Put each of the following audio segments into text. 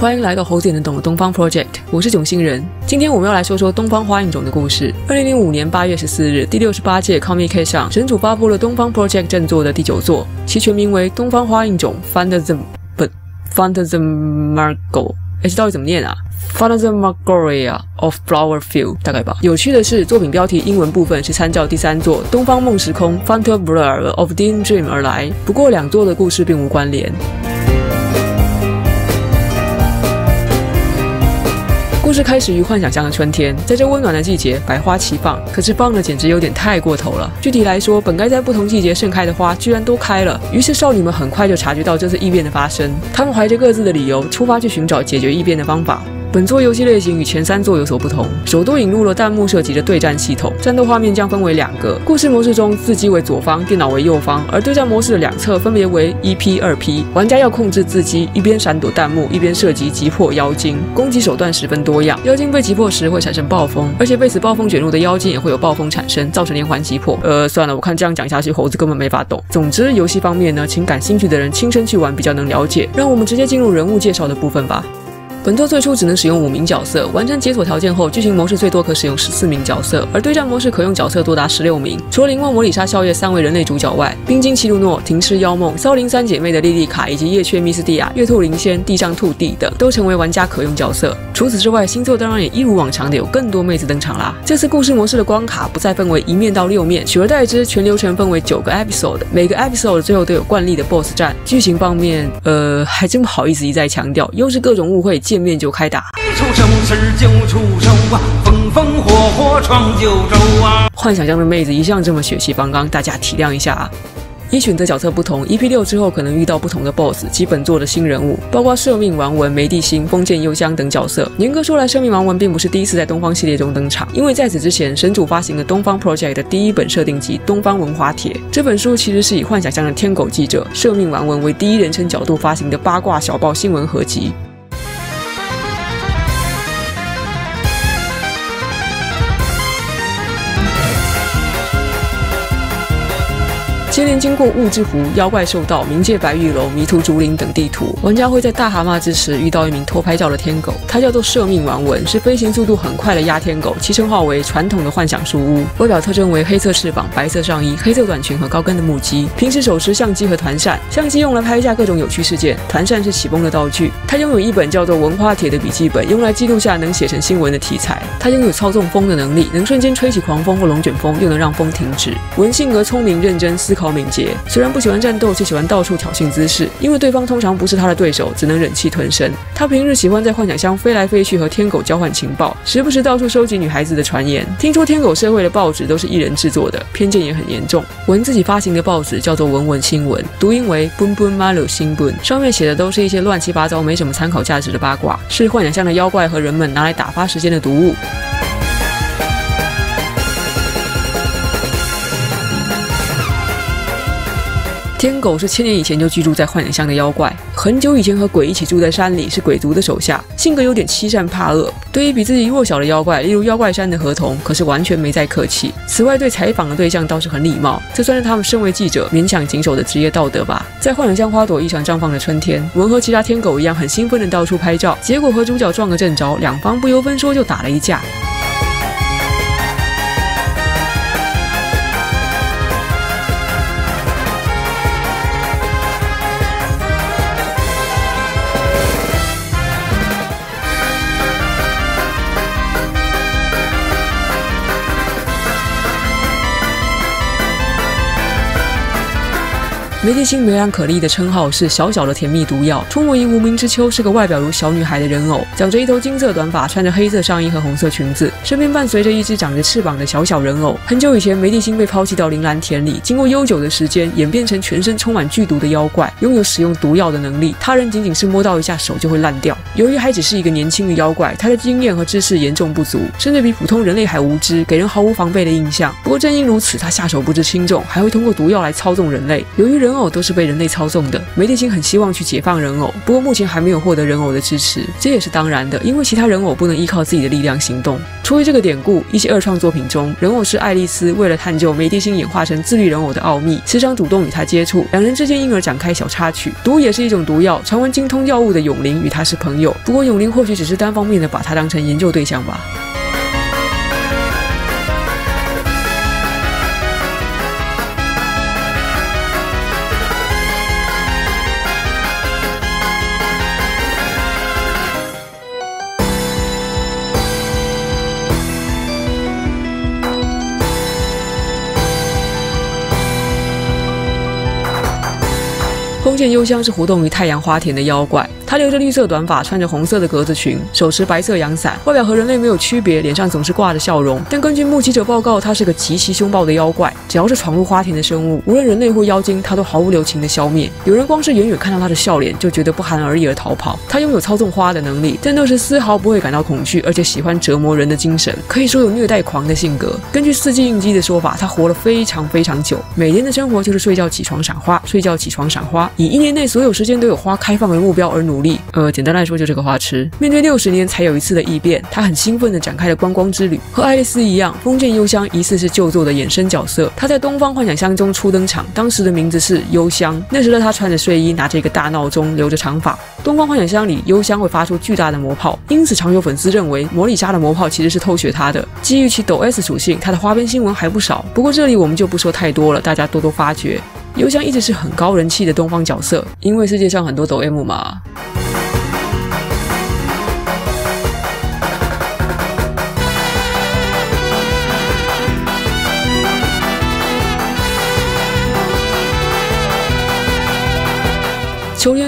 欢迎来到猴子也能懂的东方 Project，我是囧星人。今天我们要来说说东方花映种的故事。二零零五年八月十四日，第六十八届 Comic K 上，神主发布了东方 Project 正作的第九作，其全名为《东方花映种 Phantasm 不 Phantasmagoria》。哎，这到底怎么念啊？Fantasm Margoria of Flower Field，大概吧。有趣的是，作品标题英文部分是参照第三作《东方梦时空》f a n t a s m a r of Dream Dream） 而来，不过两作的故事并无关联。故事开始于幻想乡的春天，在这温暖的季节，百花齐放。可是放的简直有点太过头了。具体来说，本该在不同季节盛开的花，居然都开了。于是少女们很快就察觉到这次异变的发生，她们怀着各自的理由，出发去寻找解决异变的方法。本作游戏类型与前三作有所不同，首度引入了弹幕涉及的对战系统，战斗画面将分为两个。故事模式中，字机为左方，电脑为右方，而对战模式的两侧分别为一 P、二 P。玩家要控制字机，一边闪躲弹幕，一边射击击破妖精。攻击手段十分多样，妖精被击破时会产生暴风，而且被此暴风卷入的妖精也会有暴风产生，造成连环击破。呃，算了，我看这样讲下去，猴子根本没法懂。总之，游戏方面呢，请感兴趣的人亲身去玩比较能了解。让我们直接进入人物介绍的部分吧。本作最初只能使用五名角色，完成解锁条件后，剧情模式最多可使用十四名角色，而对战模式可用角色多达十六名。除了灵梦、魔里莎、笑月三位人类主角外，冰晶、奇鲁诺、停尸妖梦、骚灵三姐妹的莉莉卡以及夜雀密斯蒂亚、月兔灵仙、地上兔弟等都成为玩家可用角色。除此之外，星座当然也一如往常的有更多妹子登场啦。这次故事模式的关卡不再分为一面到六面，取而代之，全流程分为九个 episode，每个 episode 最后都有惯例的 boss 战。剧情方面，呃，还真不好意思一再强调，又是各种误会，见面就开打。一出生时就出手啊，风风火火闯九州啊！幻想乡的妹子一向这么血气方刚，大家体谅一下啊。依选择角色不同，EP 六之后可能遇到不同的 BOSS 及本作的新人物，包括赦命王文、梅地星、封建幽香等角色。严格说来，赦命王文并不是第一次在东方系列中登场，因为在此之前，神主发行了东方 Project 的第一本设定集《东方文华帖》。这本书其实是以幻想乡的天狗记者赦命王文为第一人称角度发行的八卦小报新闻合集。接连经过雾之湖、妖怪兽道、冥界白玉楼、迷途竹林等地图，玩家会在大蛤蟆之时遇到一名偷拍照的天狗，它叫做赦命王文，是飞行速度很快的压天狗，其称号为传统的幻想树屋。外表特征为黑色翅膀、白色上衣、黑色短裙和高跟的木屐。平时手持相机和团扇，相机用来拍下各种有趣事件，团扇是起风的道具。它拥有一本叫做《文化帖》的笔记本，用来记录下能写成新闻的题材。它拥有操纵风的能力，能瞬间吹起狂风或龙卷风，又能让风停止。文性格聪明、认真、思考。敏捷，虽然不喜欢战斗，却喜欢到处挑衅滋事。因为对方通常不是他的对手，只能忍气吞声。他平日喜欢在幻想乡飞来飞去，和天狗交换情报，时不时到处收集女孩子的传言。听说天狗社会的报纸都是艺人制作的，偏见也很严重。文自己发行的报纸叫做文文新闻，读音为 Boom Boom Malo 新闻，上面写的都是一些乱七八糟、没什么参考价值的八卦，是幻想乡的妖怪和人们拿来打发时间的读物。天狗是千年以前就居住在幻想乡的妖怪，很久以前和鬼一起住在山里，是鬼族的手下，性格有点欺善怕恶。对于比自己弱小的妖怪，例如妖怪山的河童，可是完全没再客气。此外，对采访的对象倒是很礼貌，这算是他们身为记者勉强谨守的职业道德吧。在幻想乡花朵异常绽放的春天，文和其他天狗一样，很兴奋的到处拍照，结果和主角撞个正着，两方不由分说就打了一架。梅蒂星梅兰可丽的称号是小小的甜蜜毒药。出没于无名之秋是个外表如小女孩的人偶，长着一头金色短发，穿着黑色上衣和红色裙子，身边伴随着一只长着翅膀的小小人偶。很久以前，梅蒂星被抛弃到铃兰田里，经过悠久的时间，演变成全身充满剧毒的妖怪，拥有使用毒药的能力。他人仅仅是摸到一下手就会烂掉。由于还只是一个年轻的妖怪，他的经验和知识严重不足，甚至比普通人类还无知，给人毫无防备的印象。不过正因如此，他下手不知轻重，还会通过毒药来操纵人类。由于人人偶都是被人类操纵的。梅蒂星很希望去解放人偶，不过目前还没有获得人偶的支持，这也是当然的，因为其他人偶不能依靠自己的力量行动。出于这个典故，一些二创作品中，人偶是爱丽丝为了探究梅蒂星演化成自律人偶的奥秘，时常主动与他接触，两人之间因而展开小插曲。毒也是一种毒药，传闻精通药物的永灵与他是朋友，不过永灵或许只是单方面的把他当成研究对象吧。片幽香是活动于太阳花田的妖怪。他留着绿色短发，穿着红色的格子裙，手持白色阳伞，外表和人类没有区别，脸上总是挂着笑容。但根据目击者报告，他是个极其凶暴的妖怪。只要是闯入花田的生物，无论人类或妖精，他都毫无留情的消灭。有人光是远远看到他的笑脸，就觉得不寒而栗而逃跑。他拥有操纵花的能力，战斗时丝毫不会感到恐惧，而且喜欢折磨人的精神，可以说有虐待狂的性格。根据四季应激的说法，他活了非常非常久，每天的生活就是睡觉起床赏花，睡觉起床赏花，以一年内所有时间都有花开放为目标而努力。呃，简单来说就是个花痴。面对六十年才有一次的异变，他很兴奋地展开了观光之旅。和爱丽丝一样，封建幽香疑似是旧作的衍生角色。他在东方幻想乡中初登场，当时的名字是幽香。那时的他穿着睡衣，拿着一个大闹钟，留着长发。东方幻想乡里，幽香会发出巨大的魔炮，因此常有粉丝认为魔里莎的魔炮其实是偷学他的。基于其抖 S 属性，他的花边新闻还不少。不过这里我们就不说太多了，大家多多发掘。幽香一直是很高人气的东方角色，因为世界上很多抖 M 嘛。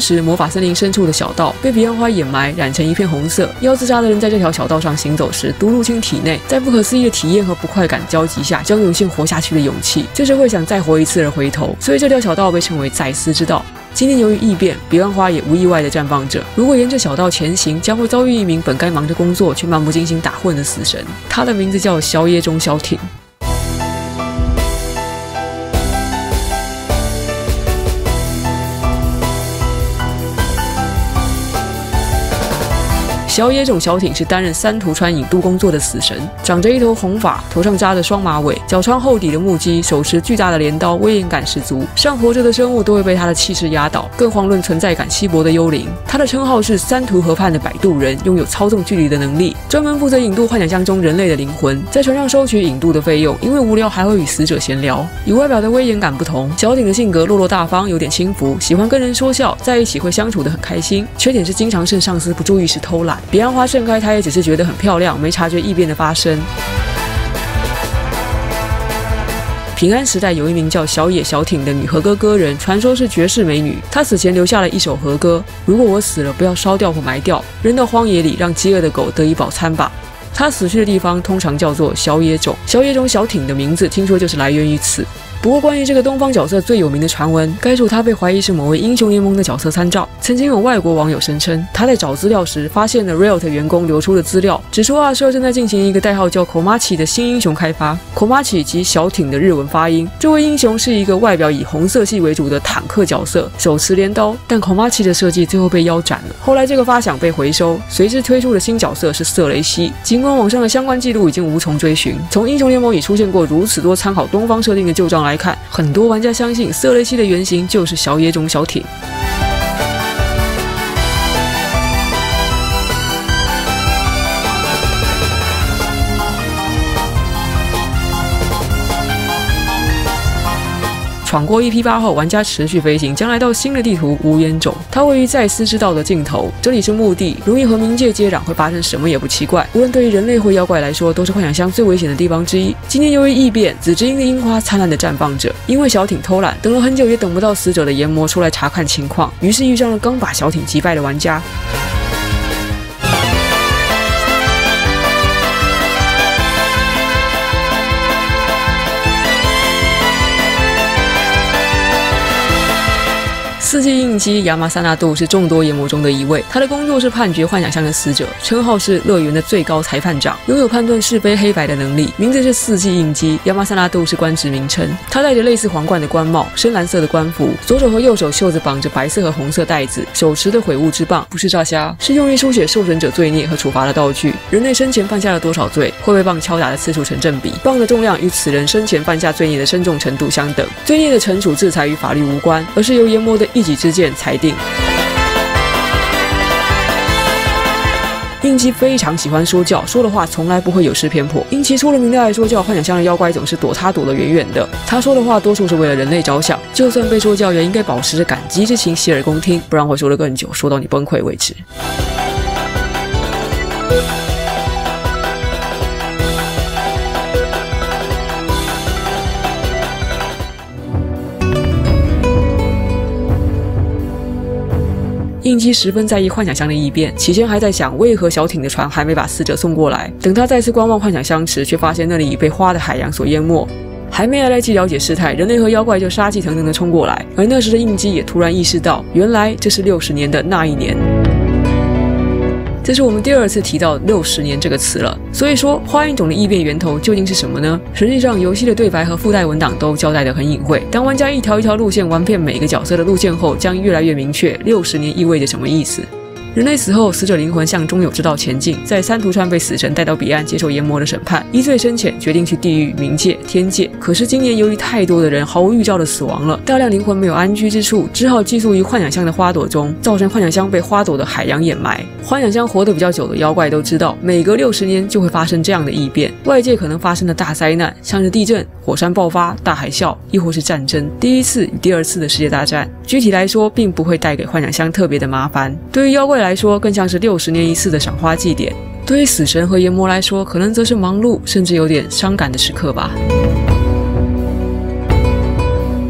时，魔法森林深处的小道被彼岸花掩埋，染成一片红色。要自杀的人在这条小道上行走时，毒入侵体内，在不可思议的体验和不快感交集下，将涌现活下去的勇气，就是会想再活一次而回头。所以这条小道被称为再思之道。今天由于异变，彼岸花也无意外的绽放着。如果沿着小道前行，将会遭遇一名本该忙着工作却漫不经心打混的死神。他的名字叫小野中消停。小野种小艇是担任三途川引渡工作的死神，长着一头红发，头上扎着双马尾，脚穿厚底的木屐，手持巨大的镰刀，威严感十足。上活着的生物都会被他的气势压倒，更遑论存在感稀薄的幽灵。他的称号是三途河畔的摆渡人，拥有操纵距离的能力，专门负责引渡幻想乡中人类的灵魂，在船上收取引渡的费用。因为无聊，还会与死者闲聊。与外表的威严感不同，小艇的性格落落大方，有点轻浮，喜欢跟人说笑，在一起会相处得很开心。缺点是经常趁上司不注意时偷懒。彼岸花盛开，他也只是觉得很漂亮，没察觉异变的发生。平安时代有一名叫小野小挺的女和歌歌人，传说是绝世美女。她死前留下了一首和歌：“如果我死了，不要烧掉或埋掉，扔到荒野里，让饥饿的狗得以饱餐吧。”她死去的地方通常叫做小野冢。小野冢小挺的名字，听说就是来源于此。不过，关于这个东方角色最有名的传闻，该处他被怀疑是某位英雄联盟的角色参照。曾经有外国网友声称，他在找资料时发现了 Riot 员工流出的资料，指出二社正在进行一个代号叫 Komachi 的新英雄开发。Komachi 及小艇的日文发音，这位英雄是一个外表以红色系为主的坦克角色，手持镰刀。但 Komachi 的设计最后被腰斩了。后来这个发想被回收，随之推出的新角色是瑟雷西。尽管网上的相关记录已经无从追寻，从英雄联盟已出现过如此多参考东方设定的旧账来来看，很多玩家相信瑟雷西的原型就是小野种小町。闯过一批八后，玩家持续飞行，将来到新的地图无烟冢。它位于在思之道的尽头，这里是墓地，容易和冥界接壤，会发生什么也不奇怪。无论对于人类或妖怪来说，都是幻想乡最危险的地方之一。今天由于异变，紫之音的樱花灿烂的绽放着。因为小艇偷懒，等了很久也等不到死者的研磨出来查看情况，于是遇上了刚把小艇击败的玩家。四季应激亚麻萨纳度是众多研磨中的一位，他的工作是判决幻想乡的死者，称号是乐园的最高裁判长，拥有判断是非黑白的能力。名字是四季应激亚麻萨纳度是官职名称。他戴着类似皇冠的官帽，深蓝色的官服，左手和右手袖子绑着白色和红色带子，手持的悔悟之棒不是炸虾，是用于书写受审者罪孽和处罚的道具。人类生前犯下了多少罪，会被棒敲打的次数成正比，棒的重量与此人生前犯下罪孽的深重程度相等。罪孽的惩处制裁与法律无关，而是由研磨的一一己之见裁定。应姬非常喜欢说教，说的话从来不会有失偏颇。因其出了名的爱说教，幻想乡的妖怪总是躲他躲得远远的。他说的话多数是为了人类着想，就算被说教，也应该保持着感激之情，洗耳恭听，不然会说得更久，说到你崩溃为止。应激十分在意幻想箱的异变，起先还在想为何小艇的船还没把死者送过来。等他再次观望幻想箱时，却发现那里已被花的海洋所淹没。还没来得及了解事态，人类和妖怪就杀气腾腾地冲过来。而那时的应激也突然意识到，原来这是六十年的那一年。这是我们第二次提到“六十年”这个词了。所以说，花园种的异变源头究竟是什么呢？实际上，游戏的对白和附带文档都交代得很隐晦。当玩家一条一条路线玩遍每一个角色的路线后，将越来越明确六十年意味着什么意思。人类死后，死者灵魂向中有之道前进，在三途川被死神带到彼岸接受研磨的审判，一罪深浅，决定去地狱、冥界、天界。可是今年由于太多的人毫无预兆的死亡了，大量灵魂没有安居之处，只好寄宿于幻想乡的花朵中，造成幻想乡被花朵的海洋掩埋。幻想乡活得比较久的妖怪都知道，每隔六十年就会发生这样的异变，外界可能发生的大灾难，像是地震、火山爆发、大海啸，亦或是战争，第一次与第二次的世界大战。具体来说，并不会带给幻想乡特别的麻烦。对于妖怪来说，更像是六十年一次的赏花祭典；对于死神和炎魔来说，可能则是忙碌甚至有点伤感的时刻吧。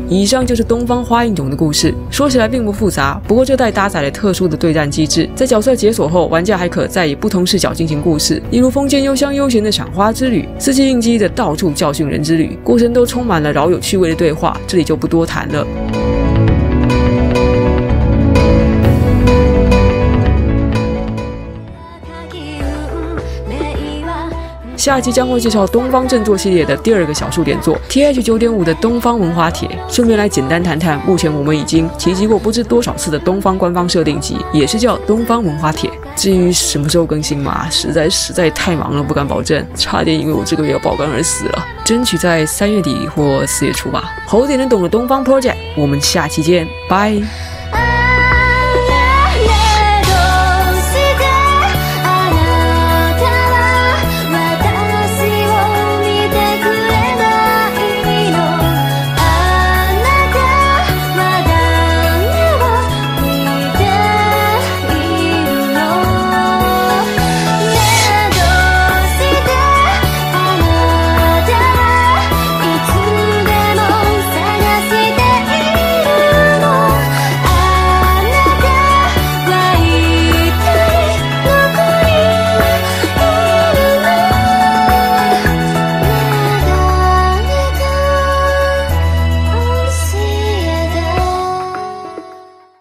以上就是东方花印种的故事，说起来并不复杂，不过这代搭载了特殊的对战机制，在角色解锁后，玩家还可再以不同视角进行故事，例如风间幽香悠闲的赏花之旅，四季应姬的到处教训人之旅，过程都充满了饶有趣味的对话，这里就不多谈了。下期将会介绍东方振作系列的第二个小数点作 T H 九点五的东方文化帖，顺便来简单谈谈目前我们已经提及过不知多少次的东方官方设定集，也是叫东方文化帖。至于什么时候更新嘛，实在实在太忙了，不敢保证，差点因为我这个月要爆肝而死了，争取在三月底或四月初吧。猴子也能懂的东方 Project，我们下期见，拜。